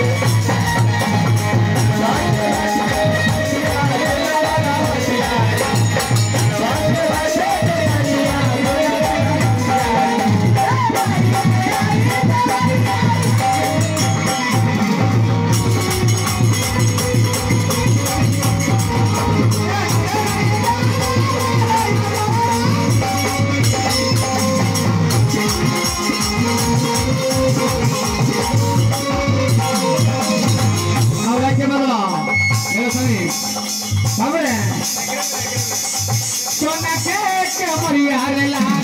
Ahora que Hombre. Con aquel que moría relaja.